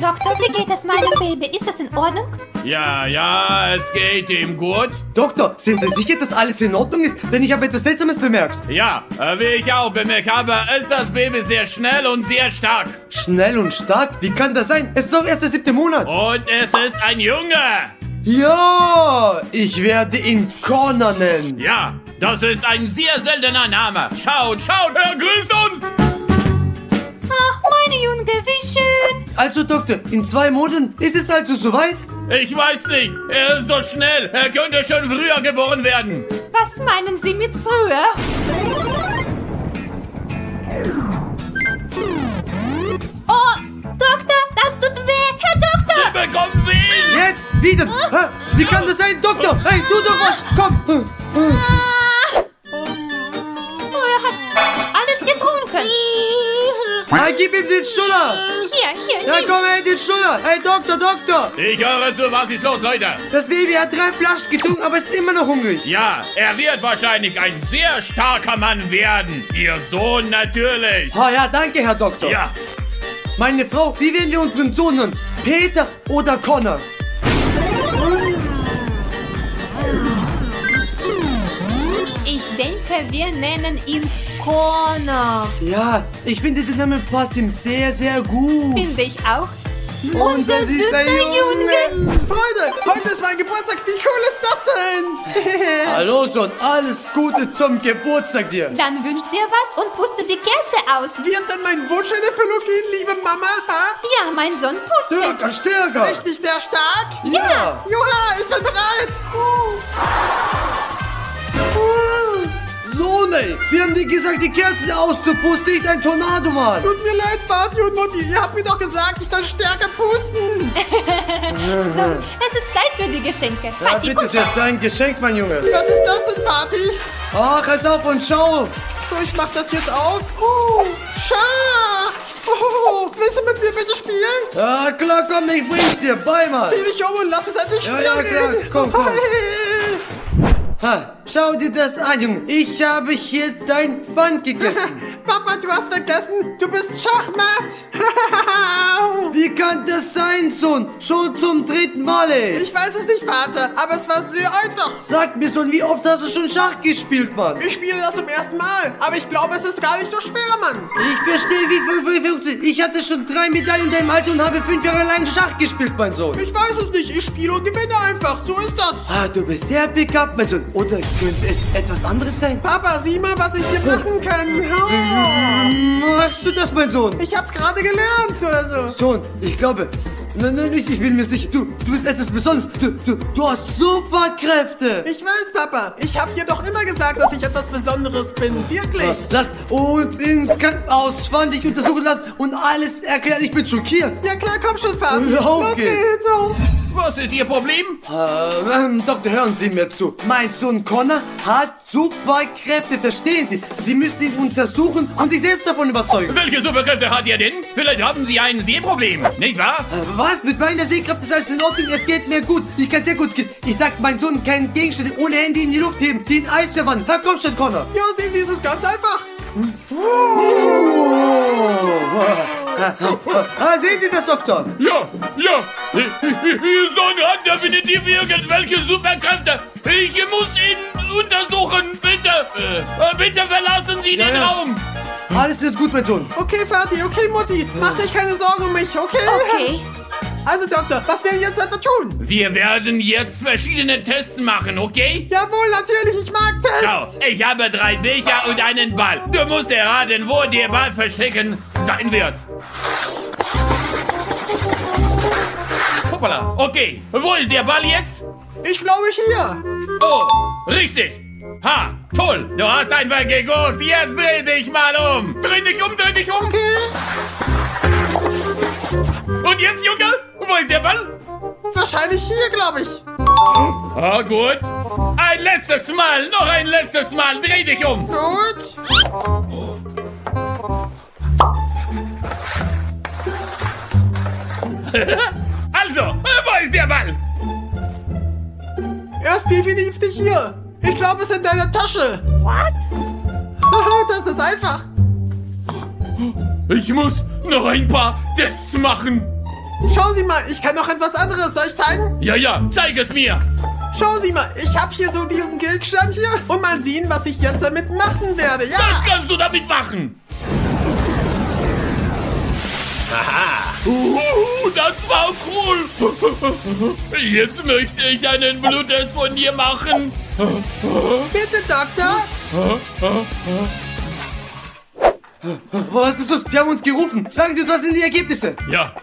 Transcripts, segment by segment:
Doktor, wie geht es meinem Baby? Ist das in Ordnung? Ja, ja, es geht ihm gut. Doktor, sind Sie sicher, dass alles in Ordnung ist? Denn ich habe etwas Seltsames bemerkt. Ja, äh, wie ich auch bemerkt habe, ist das Baby sehr schnell und sehr stark. Schnell und stark? Wie kann das sein? Es ist doch erst der siebte Monat. Und es ist ein Junge. Ja, ich werde ihn Connor nennen. Ja, das ist ein sehr seltener Name. Schaut, schaut, er grüßt uns. Ah, meine Junge, wie schön. Also, Doktor, in zwei Monaten ist es also soweit? Ich weiß nicht, er ist so schnell. Er könnte schon früher geboren werden. Was meinen Sie mit früher? Oh, Doktor, das tut weh. Herr Doktor! Bekommen Sie ihn? Jetzt? Wieder? Wie kann das sein, Doktor? Hey, tu doch was! Komm! Ah. Oh, er hat alles getrunken. Hey, gib ihm den Stuller! Hier, hier, Ja, nimm. komm, hey, den Stuller! Hey, Doktor, Doktor! Ich höre zu, was ist los, Leute? Das Baby hat drei Flaschen getrunken, aber ist immer noch hungrig. Ja, er wird wahrscheinlich ein sehr starker Mann werden. Ihr Sohn natürlich. Oh ja, danke, Herr Doktor. Ja, Meine Frau, wie werden wir unseren Sohn nennen? Peter oder Connor? Ich denke, wir nennen ihn Connor. Ja, ich finde, der Name passt ihm sehr, sehr gut. Finde ich auch. Unser süßer Junge. Freunde, heute ist mein Geburtstag. Wie cool ist das denn? Hallo, Sohn, alles Gute zum Geburtstag dir. Dann wünscht dir was und pustet die Kerze aus. Wird denn mein Wunsch in Erfüllung gehen, liebe Mama? Ha? Ja, mein Sohn pustet. Stärker, stärker. Richtig sehr stark? Ja. Juha, ich bin bereit. Sohn, ey, wir haben dir gesagt, die Kerzen auszupusten, nicht ein Tornado, Mann. Tut mir leid, Vati und Mutti. Ihr habt mir doch gesagt, ich soll stärker pusten. So, es ist Zeit für die Geschenke. Ja, Vati, bitte sehr, dein Geschenk, mein Junge. Was ist das denn, Vati? Ach, pass auf und schau. So, ich mach das jetzt auf. Oh, Schach. Oh, willst du mit mir bitte spielen? Ja, klar, komm, ich bring's dir bei, Mann. Zieh dich um und lass uns endlich Ja, spielen ja, klar. gehen. Komm, komm. Hey. Ha, schau dir das an, Junge. Ich habe hier dein Pfand gegessen. Papa, du hast vergessen, du bist Schachmatt. Wie kann das sein, Sohn? Schon zum dritten Mal, ey. ich weiß es nicht, Vater, aber es war sehr einfach. Sag mir, Sohn, wie oft hast du schon Schach gespielt, Mann? Ich spiele das zum ersten Mal, aber ich glaube, es ist gar nicht so schwer, Mann. Ich verstehe, wie, funktioniert. Ich hatte schon drei Medaillen in deinem Alter und habe fünf Jahre lang Schach gespielt, mein Sohn. Ich weiß es nicht, ich spiele und gewinne einfach, so ist das. Ah, du bist sehr begabt, mein Sohn. Oder könnte es etwas anderes sein? Papa, sieh mal, was ich hier machen kann. Oh. Machst du das, mein Sohn? Ich hab's gerade gelernt, also. Sohn, ich glaube. Nein, nein, nicht, ich bin mir sicher. Du, du bist etwas Besonderes. Du, du, du hast Superkräfte. Ich weiß, Papa. Ich hab dir doch immer gesagt, dass ich etwas Besonderes bin. Wirklich. Lass uns ins Krankenhaus fahren, dich untersuchen lassen und alles erklären. Ich bin schockiert. Ja klar, komm schon, Vater. Auf Los geht's. geht's. Oh. was ist Ihr Problem? Äh, ähm, Doktor, hören Sie mir zu. Mein Sohn Connor hat Superkräfte, verstehen Sie? Sie müssen ihn untersuchen und sich selbst davon überzeugen. Welche Superkräfte hat er denn? Vielleicht haben Sie ein Sehproblem, nicht wahr? Äh, Was? Mit meiner Sehkraft ist alles in Ordnung. Es geht mir gut. Ich kann sehr gut gehen. Ich sag, mein Sohn kann Gegenstände ohne Handy in die Luft heben, sie in Eis verwandeln. Hör, komm schon, Connor. Ja, sehen Sie, es ist ganz einfach. Ah, sehen Sie das, Doktor? Ja, ja. Ihr Sohn hat definitiv irgendwelche Superkräfte. Bitte verlassen Sie den ja. Raum. Alles wird gut, mein Sohn. Okay, Vati, okay, Mutti. Macht euch keine Sorgen um mich, okay? Okay. Also, Doktor, was werden wir jetzt weiter tun? Wir werden jetzt verschiedene Tests machen, okay? Jawohl, natürlich, ich mag Schau, Tests. ich habe drei Becher und einen Ball. Du musst erraten, wo der Ball verstecken sein wird. Hoppala, okay. Wo ist der Ball jetzt? Ich glaube hier. Oh, richtig. Ha, toll. Du hast einfach geguckt. Jetzt dreh dich mal um. Dreh dich um, dreh dich um. Und jetzt, Junge? Wo ist der Ball? Wahrscheinlich hier, glaube ich. Ah, gut. Ein letztes Mal, noch ein letztes Mal. Dreh dich um. Gut. Also, wo ist der Ball? Er ist definitiv nicht hier. Ich glaube, es ist in deiner Tasche. What? Das ist einfach. Ich muss noch ein paar Tests machen. Schauen Sie mal, ich kann noch etwas anderes. Soll ich zeigen? Ja, ja, zeig es mir. Schauen Sie mal, ich habe hier so diesen Gegenstand hier und mal sehen, was ich jetzt damit machen werde. Ja, Was kannst du damit machen? Haha. Uh, das war cool. Jetzt möchte ich einen Bluttest von dir machen. Bitte, Doktor. Was ist los? Sie haben uns gerufen. Sagen Sie uns, was sind die Ergebnisse? Ja,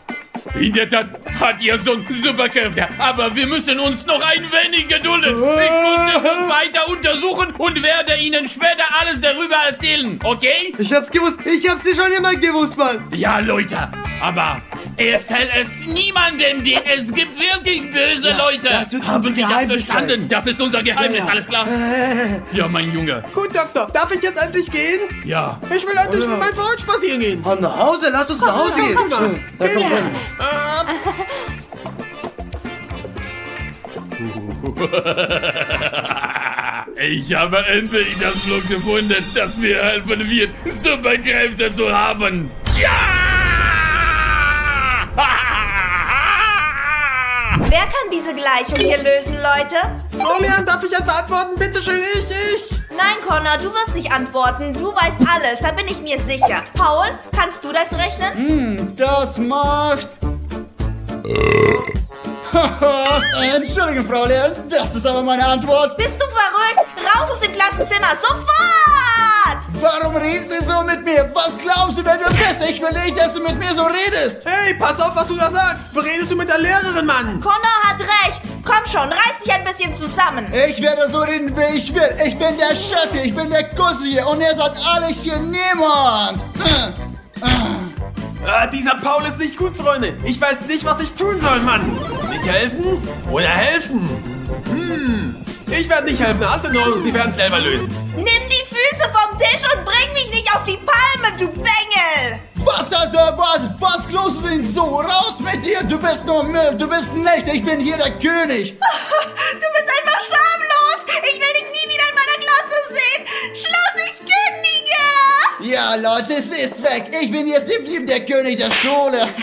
in der Tat hat ihr Sohn Superkräfte, aber wir müssen uns noch ein wenig gedulden. Ich muss den noch weiter untersuchen und werde Ihnen später alles darüber erzählen, okay? Ich hab's gewusst. Ich hab's dir schon immer gewusst, Mann. Ja, Leute, aber erzähl es niemandem, denn es gibt wirklich böse Leute. das wird Haben Sie das verstanden? Das ist unser Geheimnis, Ja, ja. alles klar? Ja, mein Junge. Gut, Doktor, darf ich jetzt endlich gehen? Ja. Ich will endlich Ja. mit meinem Freund spazieren gehen. Komm nach Hause, lass uns nach Hause gehen. komm mal. Ja, komm, komm. Äh, Ich habe endlich das Blut gefunden, das mir helfen wird, Superkräfte zu haben. Ja! Wer kann diese Gleichung hier lösen, Leute? Frau Leon, darf ich etwa antworten? Bitte schön, ich, ich. Nein, Connor, du wirst nicht antworten. Du weißt alles, da bin ich mir sicher. Paul, kannst du das rechnen? Das macht. Entschuldigung, Frau Lehr, das ist aber meine Antwort. Bist du verrückt? Raus aus dem Klassenzimmer, sofort! Warum reden Sie so mit mir? Was glaubst du denn, du bist? Ich will nicht, dass du mit mir so redest. Hey, pass auf, was du da sagst. Beredest du mit der Lehrerin, Mann? Connor hat recht. Komm schon, reiß dich ein bisschen zusammen. Ich werde so reden, wie ich will. Ich bin der Chef hier, ich bin der Kussi hier und ihr seid alle hier niemand. Ah, dieser Paul ist nicht gut, Freunde. Ich weiß nicht, was ich tun soll, Mann. Nicht helfen oder helfen? Hm. Ich werde nicht helfen. Alles in Ordnung. Sie werden es selber lösen. Nimm die Füße vom Tisch und bring mich nicht auf die Palme, du Bengel! Was hast du erwartet? Was glaubst du denn so? Raus mit dir, du bist nur Müll, du bist nichts, ich bin hier der König. Du bist einfach schamlos! Ich will dich nie wieder in meiner Klasse sehen! Schluss, ich kündige! Ja, Leute, es ist weg. Ich bin jetzt definitiv der König der Schule.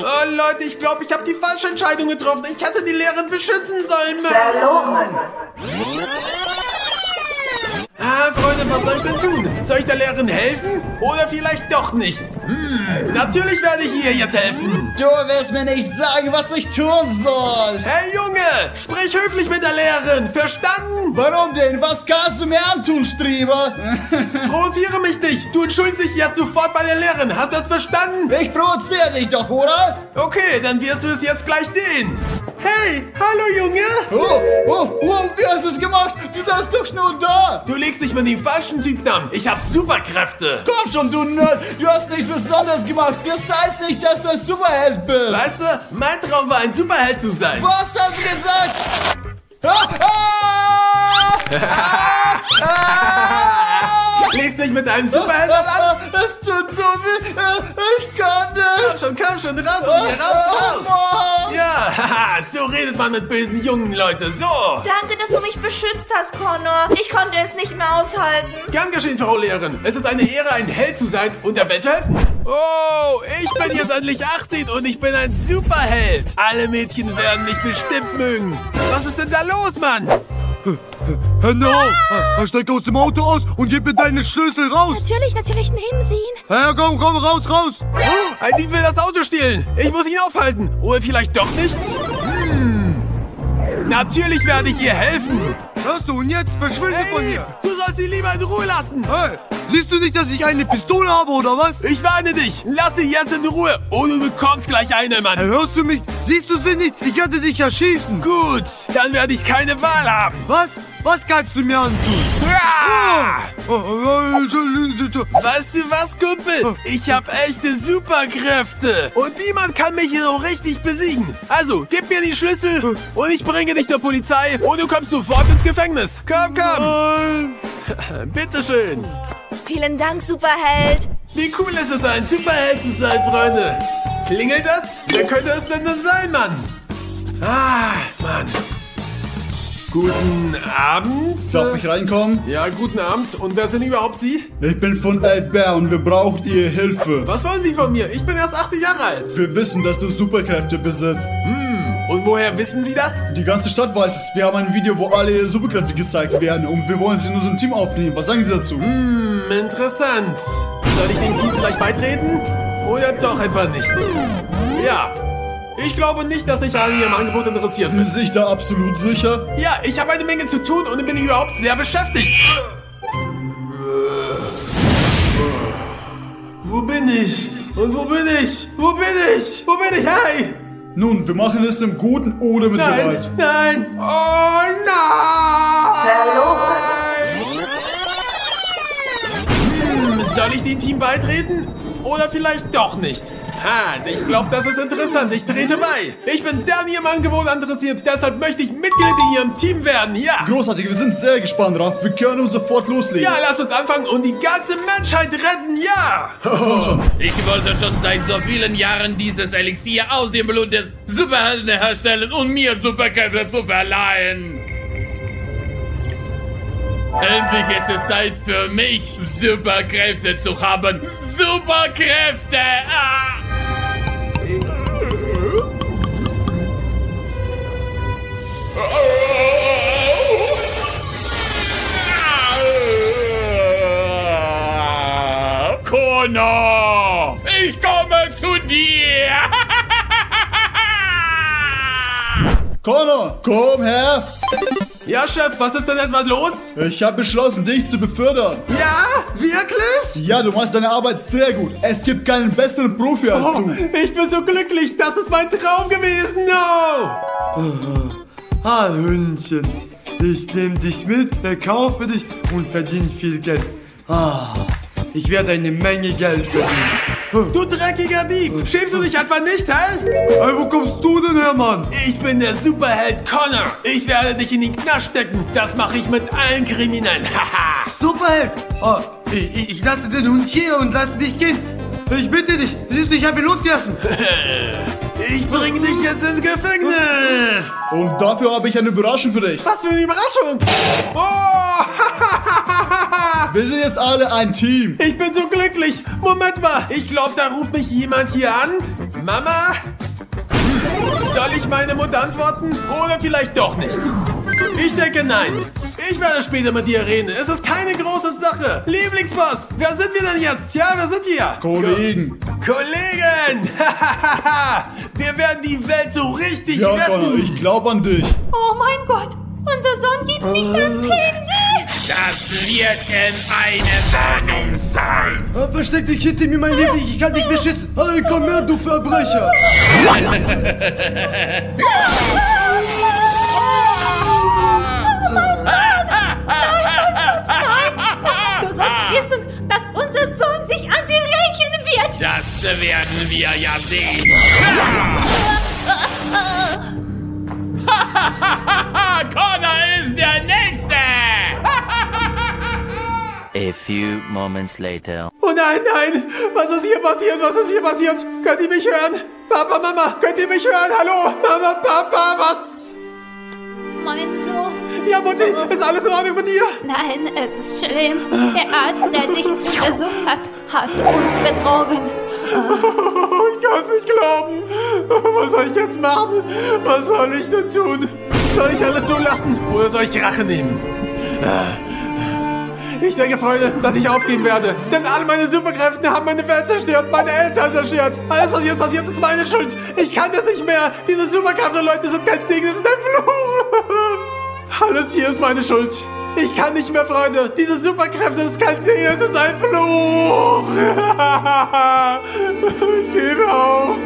Oh, Leute, ich glaube, ich habe die falsche Entscheidung getroffen. Ich hätte die Lehrerin beschützen sollen, Mann. Soll ich denn tun? Soll ich der Lehrerin helfen? Oder vielleicht doch nicht? Hm, natürlich werde ich ihr jetzt helfen. Du wirst mir nicht sagen, was ich tun soll. Hey, Junge, sprich höflich mit der Lehrerin. Verstanden? Warum denn? Was kannst du mir antun, Strieber? Provoziere mich nicht. Du entschuldigst dich jetzt sofort bei der Lehrerin. Hast du das verstanden? Ich provoziere dich doch, oder? Okay, dann wirst du es jetzt gleich sehen. Hey, hallo, Junge. Oh, oh, oh, wie hast du es gemacht? Du saßt doch nur da. Du legst dich mit dem falschen Typen an. Ich habe Superkräfte. Komm schon, du Nerd. Du hast nichts Besonderes gemacht. Das heißt nicht, dass du ein Superheld bist. Weißt du, mein Traum war, ein Superheld zu sein. Was hast du gesagt? Ah, ah, ah, ah. Legst dich mit einem Superheld an? Es tut so weh. Ich kann Komm nicht. schon, komm schon, raus aus hier, raus, raus. Mann. Ja, haha, so redet man mit bösen jungen Leute, so. Danke, dass du mich beschützt hast, Connor. Ich konnte es nicht mehr aushalten. Gern geschehen, Frau Lehrerin. Es ist eine Ehre, ein Held zu sein und der Welt zu helfen. Oh, ich bin jetzt endlich 18 und ich bin ein Superheld. Alle Mädchen werden mich bestimmt mögen. Was ist denn da los, Mann? Hände auf! Steig aus dem Auto aus und gib mir deine Schlüssel raus! Natürlich, natürlich, nehmen Sie ihn. Ja, komm, komm, raus, raus! Ein Dieb will das Auto stehlen. Ich muss ihn aufhalten. Oder vielleicht doch nicht? Hm. Natürlich werde ich ihr helfen. Hörst du, und jetzt verschwinde Hey, von hier! du sollst sie lieber in Ruhe lassen. Hey, siehst du nicht, dass ich eine Pistole habe, oder was? Ich warne dich. Lass sie jetzt in Ruhe. Oder du bekommst gleich eine, Hey, Mann. hörst du mich? Siehst du sie nicht? Ich werde dich erschießen! Gut, dann werde ich keine Wahl haben. Was? Was kannst du mir antun? Ah! Oh, oh. Weißt du was, Kumpel? Ich habe echte Superkräfte. Und niemand kann mich so richtig besiegen. Also, gib mir die Schlüssel und ich bringe dich zur Polizei und du kommst sofort ins Gefängnis. Komm, komm. Bitteschön. Vielen Dank, Superheld. Wie cool ist es, ein Superheld zu sein, Freunde? Klingelt das? Wer könnte es denn denn sein, Mann? Ah, Mann. Guten Abend. Darf ich reinkommen? Ja, guten Abend. Und wer sind überhaupt Sie? Ich bin von Altbär und wir brauchen Ihre Hilfe. Was wollen Sie von mir? Ich bin erst 80 Jahre alt. Wir wissen, dass du Superkräfte besitzt. Und woher wissen Sie das? Die ganze Stadt weiß es. Wir haben ein Video, wo alle Superkräfte gezeigt werden und wir wollen sie in unserem Team aufnehmen. Was sagen Sie dazu? Hm, interessant. Soll ich dem Team vielleicht beitreten? Oder doch etwa nicht? Ja. Ich glaube nicht, dass sich an Ihrem Angebot interessiert Sind bin. Sie sich da absolut sicher? Ja, ich habe eine Menge zu tun und bin überhaupt sehr beschäftigt. Wo bin ich? Und wo bin ich? Wo bin ich? Wo bin ich? Hey! Nun, wir machen es im Guten oder mit Nein! Gewalt. Nein! Oh nein! Hm, soll ich dem Team beitreten? Oder vielleicht doch nicht? Ha, ich glaube, das ist interessant. Ich trete bei. Ich bin sehr an Ihrem Angebot interessiert. Deshalb möchte ich Mitglied in Ihrem Team werden. Ja! Großartig, wir sind sehr gespannt drauf. Wir können uns sofort loslegen. Ja, lass uns anfangen und die ganze Menschheit retten. Ja! Komm schon. Ich wollte schon seit so vielen Jahren dieses Elixier aus dem Blut des Superhelden herstellen und mir Superkräfte zu verleihen. Endlich ist es Zeit für mich, Superkräfte zu haben. Superkräfte! Ah! Kono! Ich komme zu dir! Connor, komm her. Ja, Chef, was ist denn etwa los? Ich habe beschlossen, dich zu befördern. Ja? Wirklich? Ja, du machst deine Arbeit sehr gut. Es gibt keinen besseren Profi als Oh, du. ich bin so glücklich. Das ist mein Traum gewesen. No! Ah, Hündchen. Ich nehme dich mit, verkaufe dich und verdiene viel Geld. Ah, ich werde eine Menge Geld verdienen. Du dreckiger Dieb! Schämst du dich etwa nicht, hä? Hey, wo kommst du denn her, Mann? Ich bin der Superheld Connor. Ich werde dich in den Knast stecken. Das mache ich mit allen Kriminellen. Haha! Superheld! Oh, ich, ich- ich lasse den Hund hier und lass mich gehen. Ich bitte dich. Siehst du, ich habe ihn losgelassen. ich bringe dich jetzt ins Gefängnis. Und dafür habe ich eine Überraschung für dich. Was für eine Überraschung! Oh! Wir sind jetzt alle ein Team. Ich bin so glücklich. Moment mal. Ich glaube, da ruft mich jemand hier an. Mama? Soll ich meine Mutter antworten? Oder vielleicht doch nicht? Ich denke nein. Ich werde später mit dir reden. Es ist keine große Sache. Lieblingsboss, wer sind wir denn jetzt? Ja, wer sind wir? Kollegen. Kollegen! wir werden die Welt so richtig Ja, retten. Connor, ich glaube an dich. Oh mein Gott, unser Sohn geht nicht mehr ins Fernsehen. Das wird in eine Warnung sein. Ah, versteck dich hinter mir, mein Liebling. Ich kann dich beschützen. Hey, komm her, du Verbrecher. Du sollst wissen, dass unser Sohn sich an sie rächen wird. Das werden wir ja sehen. Connor ist der Nächste. A few moments later. Oh nein, nein! Was ist hier passiert? Was ist hier passiert? Könnt ihr mich hören? Papa, Mama, könnt ihr mich hören? Hallo? Mama, Papa, was? Mein Sohn. Ja, Mutti, ist alles in Ordnung mit dir? Nein, es ist schlimm. Der Arzt, der dich untersucht hat, hat uns betrogen. Oh, ich kann's nicht glauben. Was soll ich jetzt machen? Was soll ich denn tun? Soll ich alles so lassen? Oder soll ich Rache nehmen? Ich denke, Freunde, dass ich aufgeben werde. Denn all meine Superkräfte haben meine Welt zerstört, meine Eltern zerstört. Alles, was jetzt passiert, ist meine Schuld. Ich kann das nicht mehr. Diese Superkräfte, Leute, sind kein Segen, das ist ein Fluch. Alles hier ist meine Schuld. Ich kann nicht mehr, Freunde. Diese Superkräfte ist kein Segen, es ist ein Fluch. Ich gebe auf.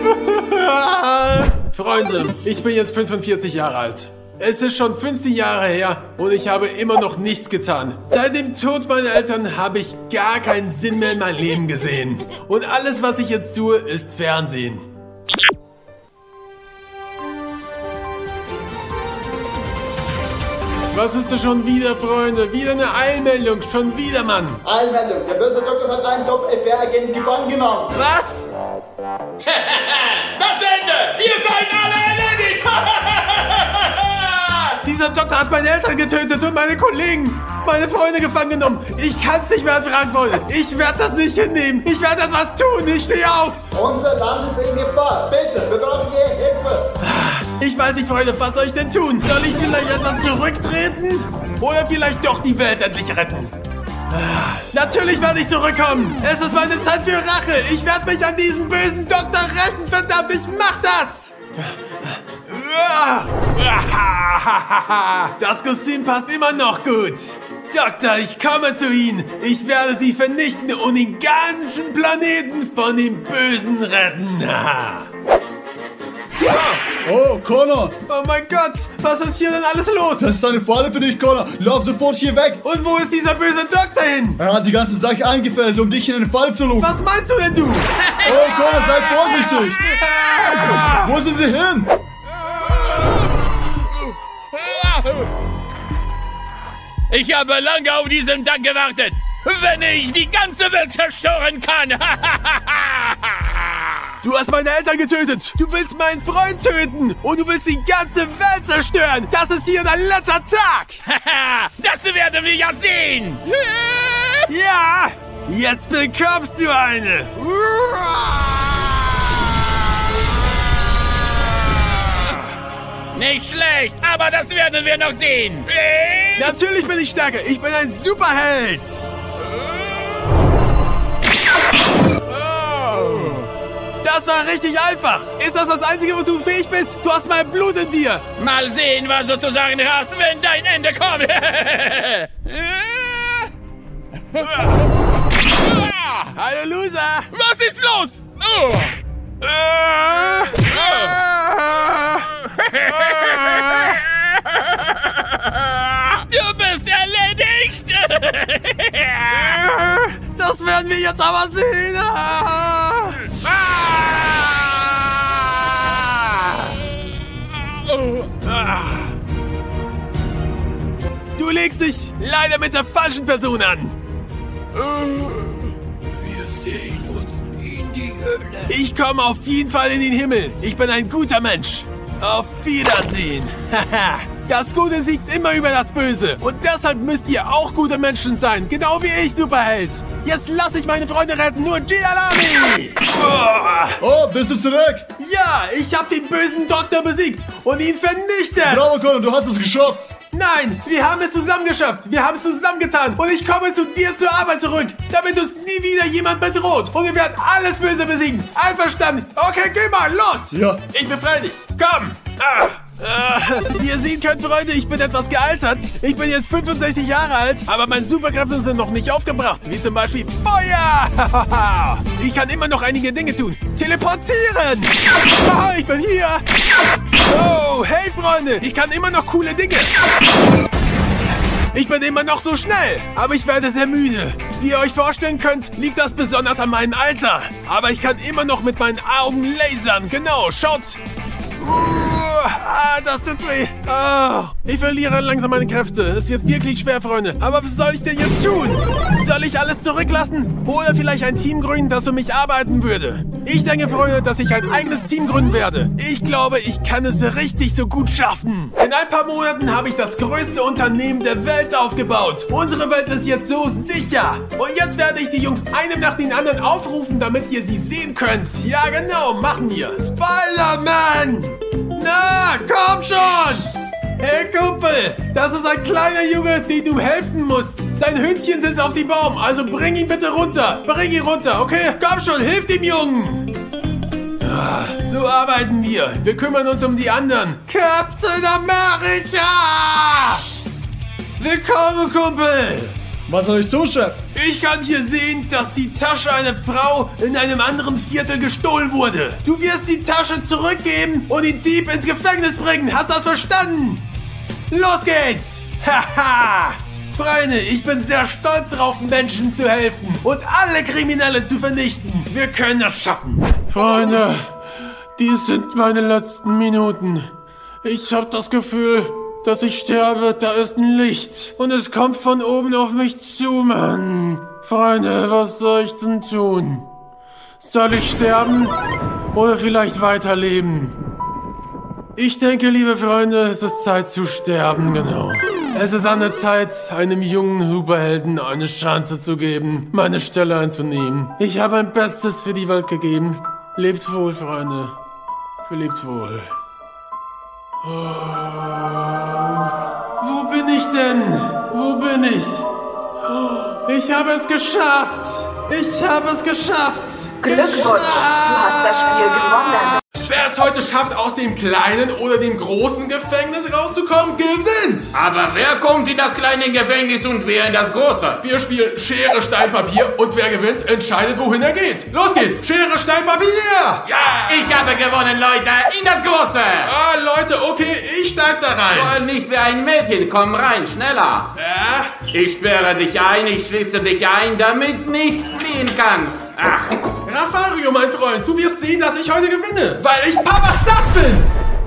Freunde, ich bin jetzt 45 Jahre alt. Es ist schon 15 Jahre her und ich habe immer noch nichts getan. Seit dem Tod meiner Eltern habe ich gar keinen Sinn mehr in mein Leben gesehen. Und alles, was ich jetzt tue, ist Fernsehen. Was ist das schon wieder, Freunde? Wieder eine Eilmeldung. Schon wieder, Mann. Einmeldung. Der böse Doktor hat einen Top-FR-Agent gefangen genommen. Was? Das Ende! Ihr seid alle erledigt! Diese Dieser Doktor hat meine Eltern getötet und meine Kollegen, meine Freunde gefangen genommen. Ich kann's nicht mehr ertragen, Freunde. Ich werde das nicht hinnehmen. Ich werde etwas tun. Ich stehe auf. Unser Land ist in Gefahr. Bitte, wir brauchen Hilfe. Ich weiß nicht, Freunde, was soll ich denn tun? Soll ich vielleicht etwas zurücktreten? Oder vielleicht doch die Welt endlich retten? Natürlich werde ich zurückkommen. Es ist meine Zeit für Rache. Ich werde mich an diesem bösen Doktor rächen. Verdammt, ich mach das. Das Kostüm passt immer noch gut. Doktor, ich komme zu Ihnen. Ich werde Sie vernichten und den ganzen Planeten von dem Bösen retten. Oh, Connor, Oh mein Gott, was ist hier denn alles los? das ist eine Falle für dich, Connor. Lauf sofort hier weg. Und wo ist dieser böse Doktor hin? Er hat die ganze Sache eingefällt, um dich in den Fall zu locken. Was meinst du denn, du? Oh, Connor, sei vorsichtig. Wo sind sie hin? Ich habe lange auf diesen Tag gewartet. Wenn ich die ganze Welt zerstören kann. Du hast meine Eltern getötet. Du willst meinen Freund töten. Und du willst die ganze Welt zerstören. Das ist hier dein letzter Tag. das werden wir ja sehen. Ja, jetzt bekommst du eine. Nicht schlecht, aber das werden wir noch sehen. Natürlich bin ich stärker. Ich bin ein Superheld. Oh. Das war richtig einfach. Ist das das Einzige, wozu du fähig bist? Du hast mein Blut in dir. Mal sehen, was du zu sagen hast, wenn dein Ende kommt. Hallo, Loser. was ist los? Oh. Du bist erledigt. Das werden wir jetzt aber sehen. Du legst dich leider mit der falschen Person an. Wir sehen uns in die Hölle. Ich komme auf jeden Fall in den Himmel. Ich bin ein guter Mensch. Auf Wiedersehen. Das Gute siegt immer über das Böse. Und deshalb müsst ihr auch gute Menschen sein. Genau wie ich, Superheld. Jetzt lass ich meine Freunde retten. Nur Gialami. Oh, bist du zurück? Ja, ich habe den bösen Doktor besiegt und ihn vernichtet. Bravo, Connor, du hast es geschafft. Nein, wir haben es zusammen geschafft. Wir haben es zusammengetan. Und ich komme zu dir zur Arbeit zurück, damit uns nie wieder jemand bedroht. Und wir werden alles Böse besiegen. Einverstanden? Okay, geh mal, los. Ja. Ich befreie dich. Komm. Ah. Ah, wie ihr sehen könnt, Freunde, ich bin etwas gealtert. Ich bin jetzt 65 Jahre alt, aber meine Superkräfte sind noch nicht aufgebracht. Wie zum Beispiel Feuer. Ich kann immer noch einige Dinge tun. Teleportieren. Ah, ich bin hier. Oh, hey, Freunde, ich kann immer noch coole Dinge. Ich bin immer noch so schnell, aber ich werde sehr müde. Wie ihr euch vorstellen könnt, liegt das besonders an meinem Alter. Aber ich kann immer noch mit meinen Augen lasern. Genau, schaut. Uh, ah, das tut weh. Ah, ich verliere langsam meine Kräfte. Es wird wirklich schwer, Freunde. Aber was soll ich denn jetzt tun? Soll ich alles zurücklassen? Oder vielleicht ein Team gründen, das für mich arbeiten würde? Ich denke, Freunde, dass ich ein eigenes Team gründen werde. Ich glaube, ich kann es richtig so gut schaffen. In ein paar Monaten habe ich das größte Unternehmen der Welt aufgebaut. Unsere Welt ist jetzt so sicher. Und jetzt werde ich die Jungs einem nach den anderen aufrufen, damit ihr sie sehen könnt. Ja, genau, machen wir. Spider-Man! Na, komm schon! Hey Kumpel, das ist ein kleiner Junge, dem du helfen musst. Sein Hündchen sitzt auf dem Baum, also bring ihn bitte runter. Bring ihn runter, okay? Komm schon, hilf dem Jungen. Ah, So arbeiten wir. Wir kümmern uns um die anderen. Captain America! Willkommen, Kumpel! Was soll ich tun, Chef? Ich kann hier sehen, dass die Tasche einer Frau in einem anderen Viertel gestohlen wurde. Du wirst die Tasche zurückgeben und den Dieb ins Gefängnis bringen. Hast du das verstanden? Los geht's! Haha! Freunde, ich bin sehr stolz darauf, Menschen zu helfen und alle Kriminelle zu vernichten. Wir können das schaffen. Freunde, dies sind meine letzten Minuten. Ich habe das Gefühl, dass ich sterbe. Da ist ein Licht und es kommt von oben auf mich zu, Mann. Freunde, was soll ich denn tun? Soll ich sterben oder vielleicht weiterleben? Ich denke, liebe Freunde, es ist Zeit zu sterben, genau. Es ist an der Zeit, einem jungen Superhelden eine Chance zu geben, meine Stelle einzunehmen. Ich habe mein Bestes für die Welt gegeben. Lebt wohl, Freunde. Lebt wohl. Oh. Wo bin ich denn? Wo bin ich? Oh, ich habe es geschafft! Ich habe es geschafft! Glückwunsch, du hast das Spiel gewonnen. Wer es heute schafft, aus dem kleinen oder dem großen Gefängnis rauszukommen, gewinnt! Aber wer kommt in das kleine Gefängnis und wer in das große? Wir spielen Schere, Stein, Papier und wer gewinnt, entscheidet, wohin er geht. Los geht's! Schere, Stein, Papier! Ja, ich habe gewonnen, Leute, in das große. Ah, Leute, okay, ich steig da rein. Soll nicht wie ein Mädchen, komm rein, schneller. Ja, Ich sperre dich ein, ich schließe dich ein, damit nicht fliehen kannst. Ach, Rafario, mein Freund, du wirst sehen, dass ich heute gewinne, weil ich Papa Stas bin!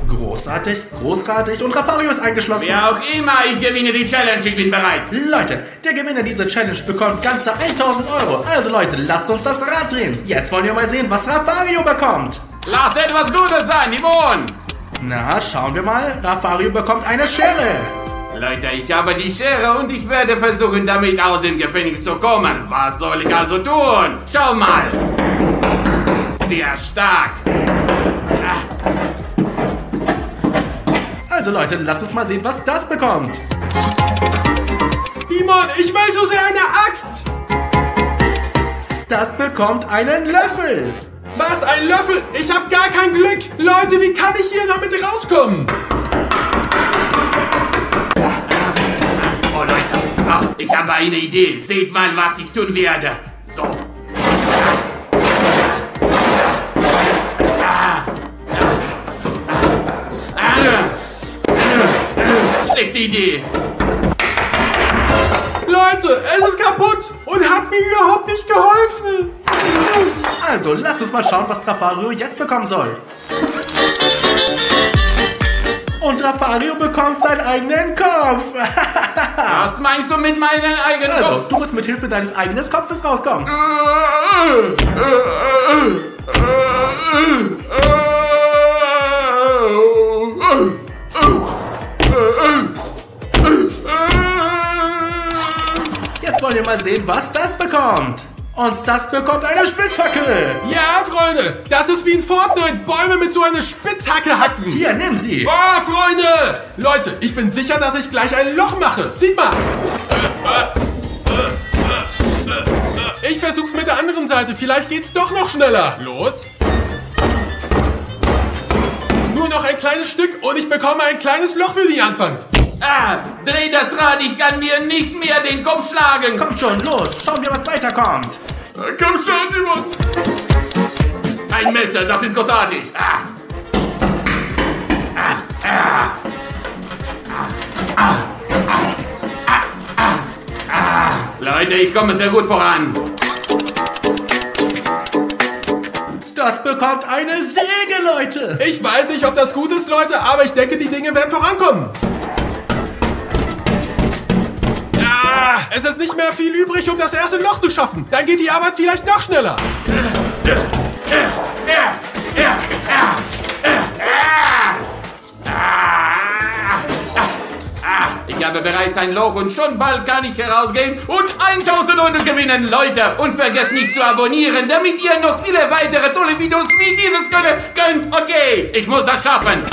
Großartig, großartig und Rafario ist eingeschlossen. wer auch immer, ich gewinne die Challenge, ich bin bereit. Leute, der Gewinner dieser Challenge bekommt ganze 1000 Euro. Also Leute, lasst uns das Rad drehen. Jetzt wollen wir mal sehen, was Rafario bekommt. Lass etwas Gutes sein, Timon. Na, schauen wir mal. Rafario bekommt eine Schere. Leute, ich habe die Schere und ich werde versuchen, damit aus dem Gefängnis zu kommen. Was soll ich also tun? Schau mal. Sehr stark. Also Leute, lasst uns mal sehen, was das bekommt. Timon, ich will so sehr eine Axt! Das bekommt einen Löffel. Was, ein Löffel? Ich hab gar kein Glück! Leute, wie kann ich hier damit rauskommen? Oh Leute, ach, ich habe eine Idee. Seht mal, was ich tun werde. So. Idee. Leute, es ist kaputt und hat mir überhaupt nicht geholfen! Also, lasst uns mal schauen, was Rafario jetzt bekommen soll. Und Rafario bekommt seinen eigenen Kopf. Was meinst du mit meinem eigenen Also, Kopf? du musst mit Hilfe deines eigenen Kopfes rauskommen. Wollen wir mal sehen, was das bekommt. Und das bekommt eine Spitzhacke. Ja, Freunde, das ist wie in Fortnite, Bäume mit so einer Spitzhacke hacken. Hier, nimm sie. Oh, Freunde! Leute, ich bin sicher, dass ich gleich ein Loch mache. Sieht mal! Ich versuch's mit der anderen Seite. Vielleicht geht's doch noch schneller. Los. Nur noch ein kleines Stück und ich bekomme ein kleines Loch für den Anfang. Ah, dreh das Rad, ich kann mir nicht mehr den Kopf schlagen. Kommt schon, los. Schauen wir, was weiterkommt. Komm schon, Timon. Ein Messer, das ist großartig. Ah. Ah, ah. Ah, ah, ah, ah, ah. Leute, ich komme sehr gut voran. Das bekommt eine Säge, Leute. Ich weiß nicht, ob das gut ist, Leute, aber ich denke, die Dinge werden vorankommen. Es ist nicht mehr viel übrig, um das erste Loch zu schaffen. Dann geht die Arbeit vielleicht noch schneller. Ich habe bereits ein Loch und schon bald kann ich herausgehen und 1000 Euro gewinnen, Leute. Und vergesst nicht zu abonnieren, damit ihr noch viele weitere tolle Videos wie dieses könnt. Okay, ich muss das schaffen.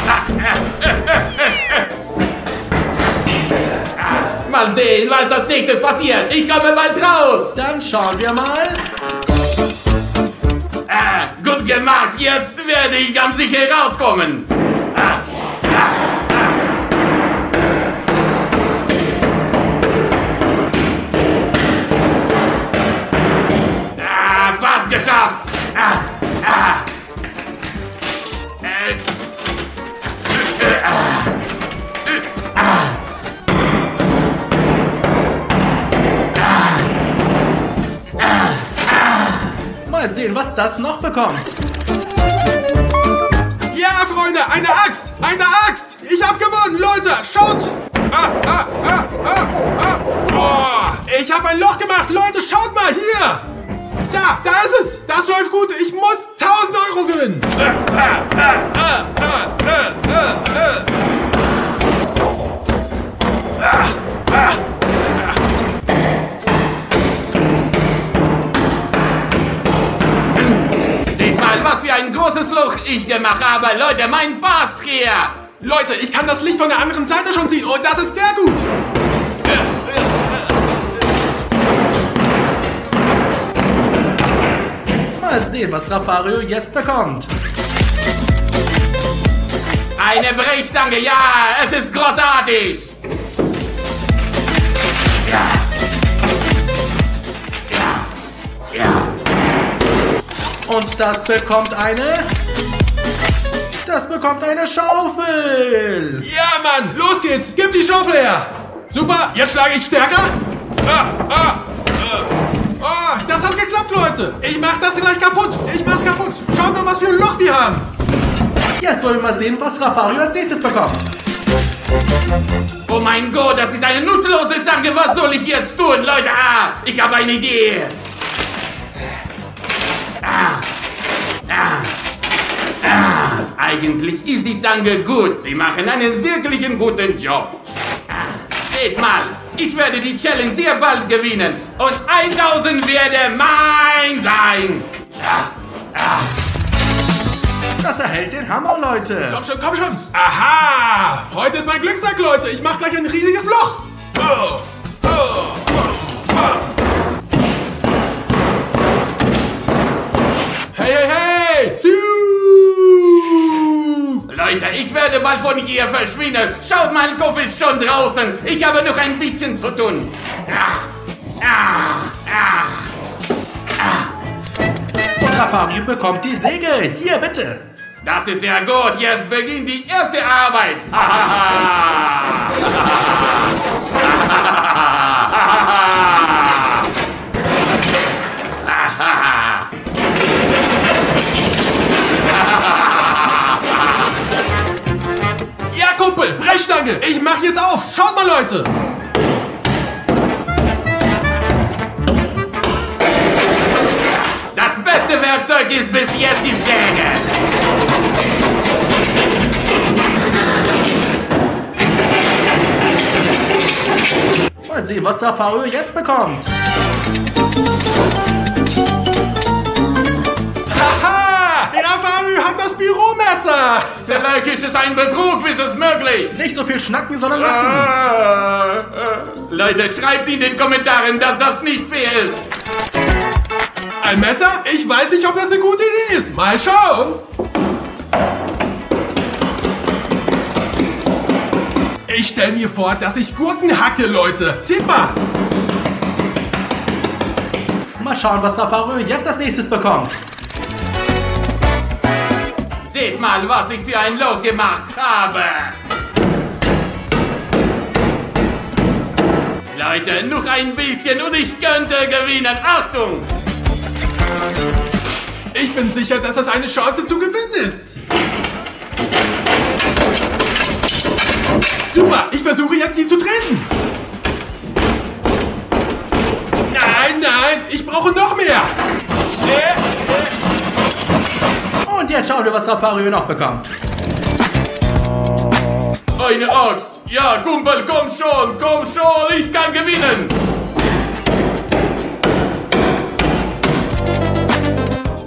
Mal sehen, was als nächstes passiert. Ich komme bald raus. Dann schauen wir mal. Ah, gut gemacht, jetzt werde ich ganz sicher rauskommen. Das noch bekommt. Leute, mein Boss hier. Leute, ich kann das Licht von der anderen Seite schon ziehen und das ist sehr gut. Mal sehen, was Rafario jetzt bekommt. Eine Brechstange, ja, es ist großartig. Ja. Ja. Ja. Und das bekommt eine... Das bekommt eine Schaufel. Ja, Mann, los geht's. Gib die Schaufel her. Super, jetzt schlage ich stärker. Ah, ah, ah. Oh, das hat geklappt, Leute. Ich mach das gleich kaputt. Ich mach's kaputt. Schaut mal, was für ein Loch wir haben. Jetzt wollen wir mal sehen, was Rafario als nächstes bekommt. Oh mein Gott, das ist eine nutzlose Zange. Was soll ich jetzt tun, Leute? Ah, ich habe eine Idee. Eigentlich ist die Zange gut. Sie machen einen wirklichen guten Job. Ah, seht mal, ich werde die Challenge sehr bald gewinnen. Und 1000 werde mein sein. Ah, ah. Das erhält den Hammer, Leute. Komm schon, komm schon. Aha, heute ist mein Glückstag, Leute. Ich mach gleich ein riesiges Loch. Oh, oh, oh. Hey, hey, hey. Ziu. Leute, ich werde bald von hier verschwinden. Schaut, mein Kopf ist schon draußen. Ich habe noch ein bisschen zu tun. Ah, ah, ah. Und Rafario bekommt die Säge. Hier, bitte. Das ist sehr gut. Jetzt beginnt die erste Arbeit. Ja, Kumpel, Brechstange. Ich mach jetzt auf. Schaut mal, Leute. Das beste Werkzeug ist bis jetzt die Säge. Mal sehen, was Rafario jetzt bekommt. Büromesser. Vielleicht ist es ein Betrug, ist es möglich? Nicht so viel schnacken, sondern lachen. Ah. Leute, schreibt in den Kommentaren, dass das nicht fair ist. Ein Messer? Ich weiß nicht, ob das eine gute Idee ist. Mal schauen. Ich stelle mir vor, dass ich Gurken hacke, Leute. Sieht mal. Mal schauen, was Rafario jetzt als nächstes bekommt. Mal, was ich für ein Loch gemacht habe. Leute, noch ein bisschen und ich könnte gewinnen. Achtung! Ich bin sicher, dass das eine Chance zu gewinnen ist. Super, ich versuche jetzt sie zu treten. Nein, nein, ich brauche noch mehr. Äh, äh. Jetzt schauen wir, was Rafario noch bekommt. Eine Axt! Ja, Kumpel, komm schon, komm schon, ich kann gewinnen!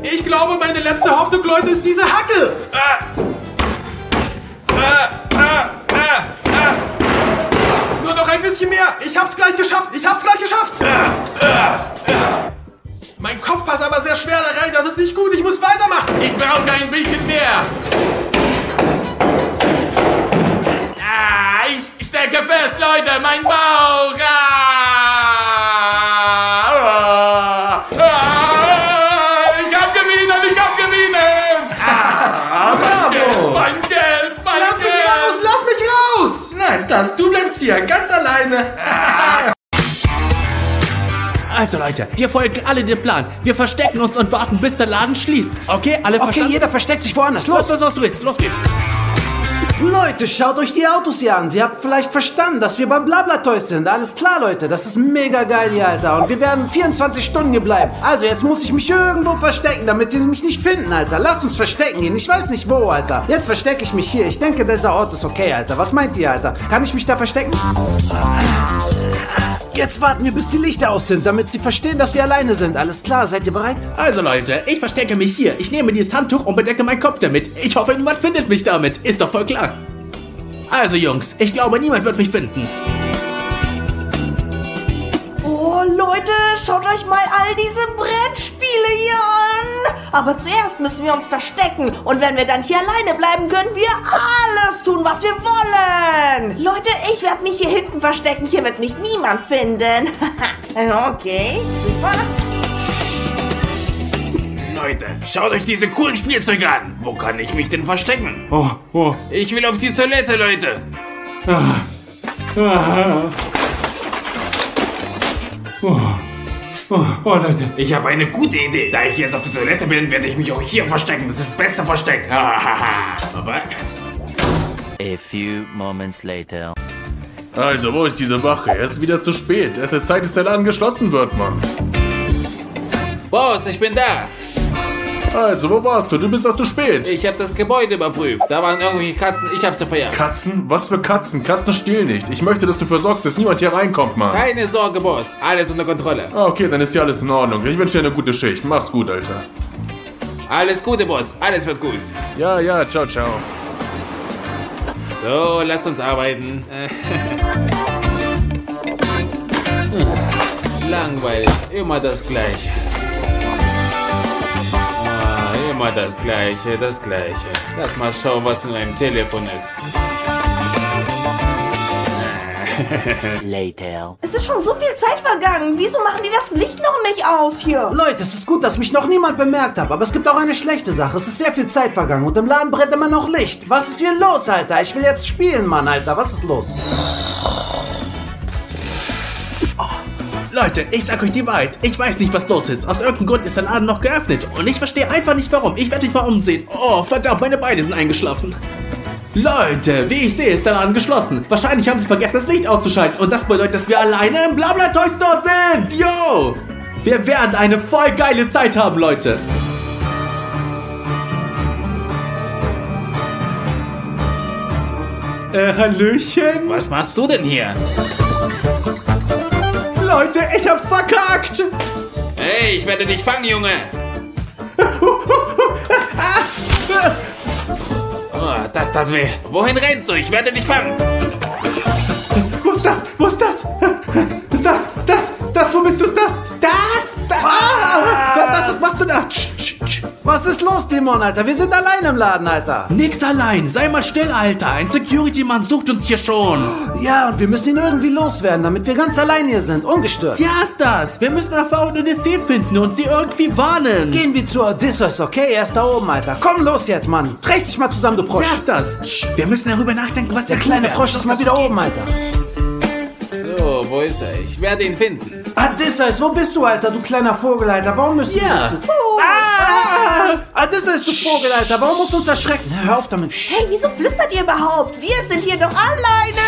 Ich glaube, meine letzte Hoffnung, Leute, ist diese Hacke. Ah. Nur noch ein bisschen mehr. Ich hab's gleich geschafft. Ich hab's gleich geschafft. Mein Kopf passt aber sehr schwer da rein. Das ist nicht gut. Ich muss weitermachen. Ich brauche ein bisschen mehr! Ah, ich stecke fest, Leute, mein Bauch! Ah, ah, ah, ich hab gewinnen, ich hab gewinnen! Ah, mein Geld, mein Geld, mein Lass mich raus. Lass mich raus. Nein, Stas, du bleibst hier ganz alleine. Also Leute, wir folgen alle dem Plan. Wir verstecken uns und warten, bis der Laden schließt. Okay, alle Okay, verstanden? jeder versteckt sich woanders. Los! Los, los, los, du jetzt, los geht's. Leute, schaut euch die Autos hier an. Sie habt vielleicht verstanden, dass wir beim Blabla-Toys sind. Alles klar, Leute. Das ist mega geil hier, Alter. Und wir werden 24 Stunden hier bleiben. Also, jetzt muss ich mich irgendwo verstecken, damit sie mich nicht finden, Alter. Lasst uns verstecken gehen. Ich weiß nicht wo, Alter. Jetzt verstecke ich mich hier. Ich denke, dieser Ort ist okay, Alter. Was meint ihr, Alter? Kann ich mich da verstecken? Jetzt warten wir, bis die Lichter aus sind, damit sie verstehen, dass wir alleine sind. Alles klar, seid ihr bereit? Also Leute, ich verstecke mich hier. Ich nehme dieses Handtuch und bedecke meinen Kopf damit. Ich hoffe, niemand findet mich damit. Ist doch voll klar. Also Jungs, ich glaube, niemand wird mich finden. Leute, schaut euch mal all diese Brettspiele hier an. Aber zuerst müssen wir uns verstecken. Und wenn wir dann hier alleine bleiben, können wir alles tun, was wir wollen. Leute, ich werde mich hier hinten verstecken. Hier wird mich niemand finden. okay, super. Leute, schaut euch diese coolen Spielzeuge an. Wo kann ich mich denn verstecken? Oh, oh. Ich will auf die Toilette, Leute. Oh, oh, oh Leute. Ich habe eine gute Idee. Da ich jetzt auf der Toilette bin, werde ich mich auch hier verstecken. Das ist das beste Versteck. Aber A few moments later. Also, wo ist diese Wache? Er ist wieder zu spät. Es ist Zeit, dass der Laden geschlossen wird, Mann. Boss, ich bin da. Also, wo warst du? Du bist doch zu spät. Ich habe das Gebäude überprüft. Da waren irgendwelche Katzen. Ich habe sie verjagt. Katzen? Was für Katzen? Katzen stehlen nicht. Ich möchte, dass du dafür sorgst, dass niemand hier reinkommt, Mann. Keine Sorge, Boss. Alles unter Kontrolle. Ah, okay, dann ist hier alles in Ordnung. Ich wünsche dir eine gute Schicht. Mach's gut, Alter. Alles Gute, Boss. Alles wird gut. Ja, ja, ciao, ciao. So, lasst uns arbeiten. Langweilig. Immer das Gleiche. Immer das Gleiche, das Gleiche. Lass mal schauen, was in meinem Telefon ist. Later. Es ist schon so viel Zeit vergangen. Wieso machen die das Licht noch nicht aus hier? Leute, es ist gut, dass mich noch niemand bemerkt hat, aber es gibt auch eine schlechte Sache. Es ist sehr viel Zeit vergangen und im Laden brennt immer noch Licht. Was ist hier los, Alter? Ich will jetzt spielen, Mann, Alter. Was ist los? Leute, ich sag euch die Wahrheit. Ich weiß nicht, was los ist. Aus irgendeinem Grund ist der Laden noch geöffnet. Und ich verstehe einfach nicht warum. Ich werde mich mal umsehen. Oh, verdammt, meine Beine sind eingeschlafen. Leute, wie ich sehe, ist der Laden geschlossen. Wahrscheinlich haben sie vergessen, das Licht auszuschalten. Und das bedeutet, dass wir alleine im Blabla Toy Store sind. Yo! Wir werden eine voll geile Zeit haben, Leute. Äh, Hallöchen? Was machst du denn hier? Leute, ich hab's verkackt! Hey, ich werde dich fangen, Junge. Oh, das tat weh. Wohin rennst du? Ich werde dich fangen. Wo ist das? Wo ist das? Ist das? Ist das? Ist das? Wo bist du? Ist das? Ist das? Ist das? Ah! Was ist das? Was machst du da? Was ist los, Timon, Alter? Wir sind allein im Laden, Alter. Nix allein. Sei mal still, Alter. Ein Security-Mann sucht uns hier schon. Ja, und wir müssen ihn irgendwie loswerden, damit wir ganz allein hier sind, ungestört. Ja, ist das. Wir müssen AV und Odyssee finden und sie irgendwie warnen. Gehen wir zu Odysseus, okay? Er ist da oben, Alter. Komm los jetzt, Mann. Dreh dich mal zusammen, du Frosch. Ja, ist das. Wir müssen darüber nachdenken, was Der wir kleine Frosch ist mal wieder oben, Alter. So, wo ist er? Ich werde ihn finden. Odysseus, wo bist du, Alter, du kleiner Vogel, Alter? Warum müssen Ja. wir so... Ah! Odysseus, du Vogel, Alter. Warum musst du uns erschrecken? Hör auf damit. Hey, wieso flüstert ihr überhaupt? Wir sind hier doch alleine.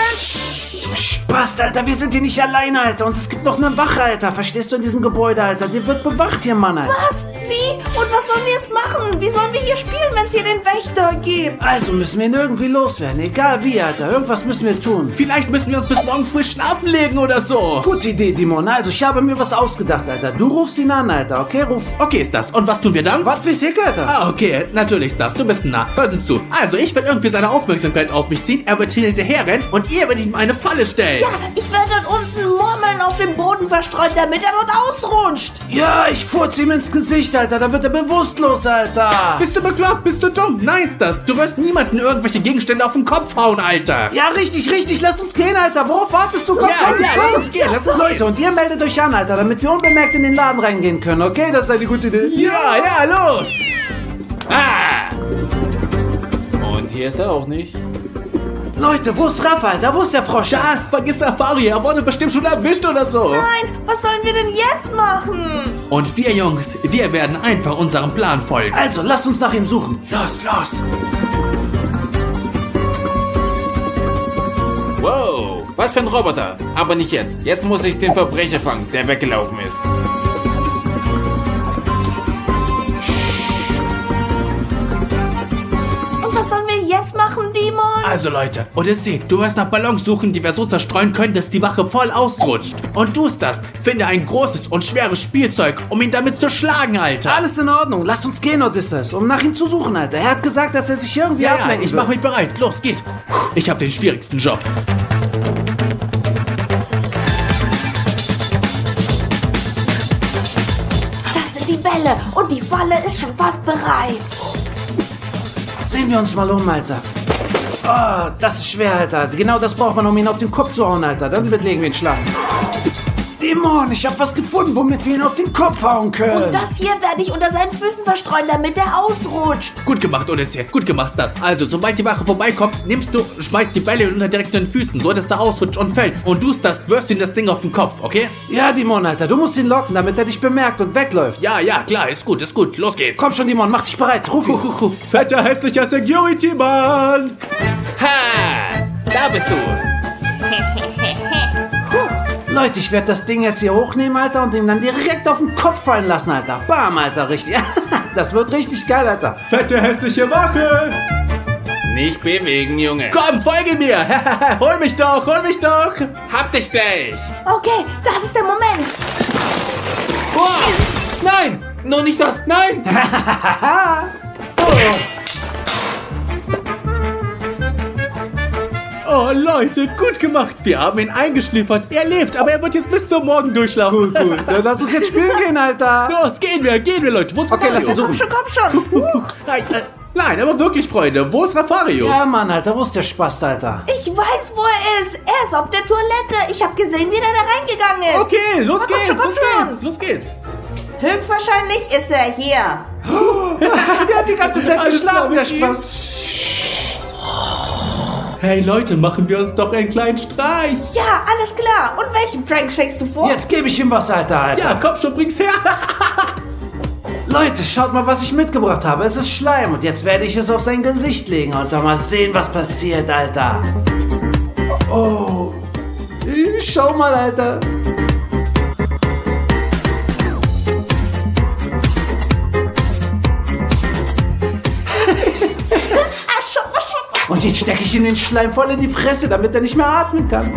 Du Spaß, Alter. Wir sind hier nicht alleine, Alter. Und es gibt noch eine Wache, Alter. Verstehst du, in diesem Gebäude, Alter? Die wird bewacht hier, Mann, Alter. Was? Wie? Und was sollen wir jetzt machen? Wie sollen wir hier spielen, wenn es hier den Wächter gibt? Also müssen wir ihn irgendwie loswerden. Egal wie, Alter. Irgendwas müssen wir tun. Vielleicht müssen wir uns bis morgen früh schlafen legen oder so. Gute Idee, Dimon. Also, ich habe mir was ausgedacht, Alter. Du rufst ihn an, Alter. Okay, ruf. Okay, ist das. Und was tun wir dann? Was wie sick, Alter? Ah, okay, natürlich ist das. Du bist nah. Hört zu. Also, ich werde irgendwie seine Aufmerksamkeit auf mich ziehen. Er wird hier hinterher rennen und ihr werdet ihm eine Falle stellen. Ja, ich werde dort unten Murmeln auf dem Boden verstreuen, damit er dort ausrutscht. Ja, ich furze ihm ins Gesicht, Alter. Dann wird er bewusstlos, Alter. Bist du bekloppt? Bist du dumm? Nein, ist das. Du wirst niemanden irgendwelche Gegenstände auf den Kopf hauen, Alter. Ja, richtig, richtig. Lass uns gehen, Alter. Worauf wartest du? Komm, Ja, komm, ja, komm. lass uns gehen, lass uns Leute, und ihr meldet euch an, Alter, damit wir unbemerkt in den Laden reingehen können, okay? Das ist eine gute Idee. Ja, ja, los. Ah! Und hier ist er auch nicht. Leute, wo ist Raff, Alter? Wo ist der Frosch? Das, vergiss Safari. Er wurde bestimmt schon erwischt oder so. Nein, was sollen wir denn jetzt machen? Und wir Jungs, wir werden einfach unserem Plan folgen. Also, lasst uns nach ihm suchen. Los, los. Wow, was für ein Roboter. Aber nicht jetzt. Jetzt muss ich den Verbrecher fangen, der weggelaufen ist. Also Leute, Odyssey, du wirst nach Ballons suchen, die wir so zerstreuen können, dass die Wache voll ausrutscht. Und du das, finde ein großes und schweres Spielzeug, um ihn damit zu schlagen, Alter. Alles in Ordnung, lass uns gehen, Odysseus, um nach ihm zu suchen, Alter. Er hat gesagt, dass er sich irgendwie ja, ja, ablenken ich will. mach mich bereit. Los, geht. Ich habe den schwierigsten Job. Das sind die Bälle und die Falle ist schon fast bereit. Sehen wir uns mal um, Alter. Oh, das ist schwer, Alter. Genau das braucht man, um ihn auf den Kopf zu hauen, Alter. Dann legen wir ihn schlafen. Dämon, ich hab was gefunden, womit wir ihn auf den Kopf hauen können. Und das hier werde ich unter seinen Füßen verstreuen, damit er ausrutscht. Gut gemacht, Odyssey. Gut gemacht das. Also, sobald die Wache vorbeikommt, nimmst du, schmeißt die Bälle unter direkt den Füßen, so dass er ausrutscht und fällt. Und du das, wirfst ihm das Ding auf den Kopf, okay? Ja, Dimon, Alter, du musst ihn locken, damit er dich bemerkt und wegläuft. Ja, ja, klar, ist gut, ist gut. Los geht's. Komm schon, Dimon, mach dich bereit. Ruf ihn. Huhuhu. Fetter, hässlicher Security-Mann. Ha! Da bist du. Leute, ich werde das Ding jetzt hier hochnehmen, Alter, und ihm dann direkt auf den Kopf fallen lassen, Alter. Bam, Alter, richtig. Das wird richtig geil, Alter. Fette, hässliche Wackel. Nicht bewegen, Junge. Komm, folge mir. hol mich doch, hol mich doch. Hab dich, Stech. Okay, das ist der Moment. Nein, nur nicht das. Nein. Oh, Leute, gut gemacht. Wir haben ihn eingeschliffert. Er lebt, aber er wird jetzt bis zum Morgen durchschlafen. Gut, gut. Dann lass uns jetzt spielen gehen, Alter. Los, gehen wir, gehen wir, Leute. Wo ist Okay, lass ihn Komm schon, komm schon. Nein, äh, nein, aber wirklich, Freunde. Wo ist Rafario? Ja, Mann, Alter, wo ist der Spaß, Alter? Ich weiß, wo er ist. Er ist auf der Toilette. Ich habe gesehen, wie er da reingegangen ist. Okay, los Na, komm geht's, schon, komm los schon. geht's, los geht's. Höchstwahrscheinlich ist er hier. Der hat die ganze Zeit geschlafen, der. Spaß. Hey Leute, machen wir uns doch einen kleinen Streich. Ja, alles klar. Und welchen Prank schlägst du vor? Jetzt gebe ich ihm was, Alter, Alter. Ja, komm schon, bring's her. Leute, schaut mal, was ich mitgebracht habe. Es ist Schleim und jetzt werde ich es auf sein Gesicht legen und dann mal sehen, was passiert, Alter. Oh. Schau mal, Alter. Und jetzt stecke ich ihm den Schleim voll in die Fresse, damit er nicht mehr atmen kann.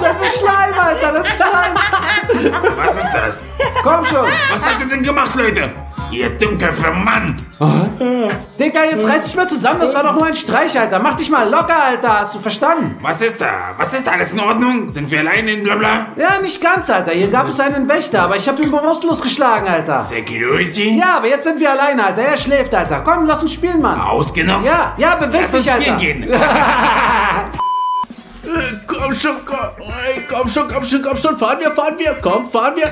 Das ist Schleim, Alter, das ist Schleim. Was ist das? Komm schon. Was habt ihr denn gemacht, Leute? Ihr Dunkelfer Mann. Digga, jetzt reiß dich mal zusammen, das war doch nur ein Streich, Alter. Mach dich mal locker, Alter, hast du verstanden? Was ist da? Was ist alles in Ordnung? Sind wir alleine in Blabla? Ja, nicht ganz, Alter. Hier gab es einen Wächter, aber ich habe ihn bewusstlos geschlagen, Alter. Security? Ja, aber jetzt sind wir allein, Alter. Er schläft, Alter. Komm, lass uns spielen, Mann. Ausgenommen? Ja, ja, beweg Lass uns dich, Alter. spielen gehen. Komm schon, komm, komm schon, komm schon, komm schon. Fahren wir, fahren wir. Komm, fahren wir.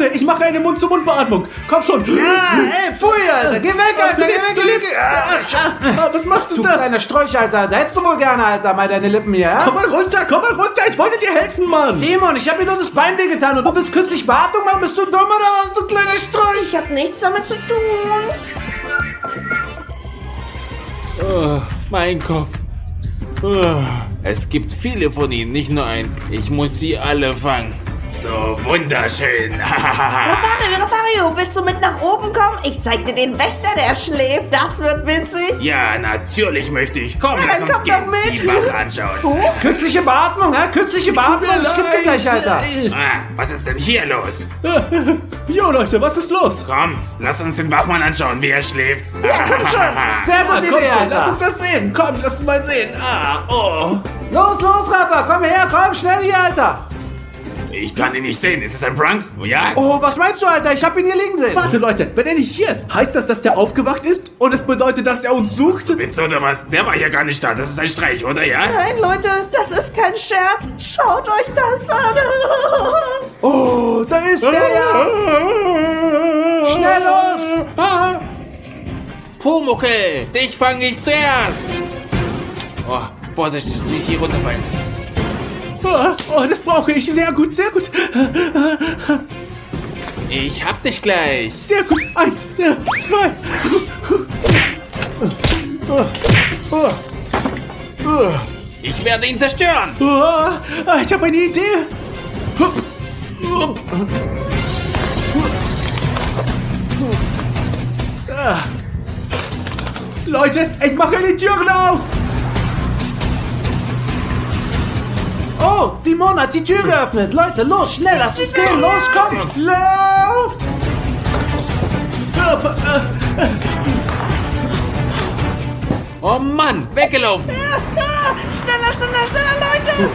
Warte, ich mache eine Mund-zu-Mund-Beatmung. Komm schon. Ja, ey, pfui, Alter. Geh weg, Alter. Geh weg, geh lebst. weg. Ah, was machst du Du kleiner Strolch, Alter. Da hättest du wohl gerne, Alter, mal deine Lippen hier, ja? Komm mal runter, komm mal runter. Ich wollte dir helfen, Mann. Dämon, ich hab mir nur das Bein wehgetan und du willst künstlich Beatmung machen? Bist du dumm oder was, du kleiner Strolch? Ich habe nichts damit zu tun. Oh, mein Kopf. Oh, es gibt viele von ihnen, nicht nur einen. Ich muss sie alle fangen. So wunderschön. Rafario, Rafario, willst du mit nach oben kommen? Ich zeig dir den Wächter, der schläft. Das wird witzig. ja, natürlich möchte ich. Komm, Ja, lass dann uns komm gehen. doch mit. Die Wache anschauen. Oh, Künstliche Beatmung, hä? Künstliche Beatmung. Ich dir gleich, Alter. Ah, was ist denn hier los? Jo, Leute, was ist los? Kommt, lass uns den Wachmann anschauen, wie er schläft. Sehr Ah, gute komm Idee, schon, lass Alter. uns das sehen. Komm, lass uns mal sehen. Ah, oh. Los, los, Rafa. Komm her, komm, schnell hier, Alter. Ich kann ihn nicht sehen. Ist es ein Prank? Ja? Oh, was meinst du, Alter? Ich hab ihn hier liegen sehen. Warte, Leute, wenn er nicht hier ist, heißt das, dass der aufgewacht ist? Und es bedeutet, dass er uns sucht? Witz oder was? Der war hier gar nicht da. Das ist ein Streich, oder ja? Nein, Leute, das ist kein Scherz. Schaut euch das an. Oh, da ist er ja. Schnell los. Pumuckel, dich fange ich zuerst. Oh, vorsichtig, nicht hier runterfallen. Oh, das brauche ich. Sehr gut, sehr gut. Ich hab dich gleich. Sehr gut. Eins, ja, zwei. Ich werde ihn zerstören. Oh, ich habe eine Idee. Ah. Leute, ich mache die Türen auf. Oh, Dimon hat die Tür geöffnet. Leute, los, schnell, lasst uns gehen. Los, kommt. Lauft. Oh Mann, weggelaufen. Schneller, schneller, schneller, Leute!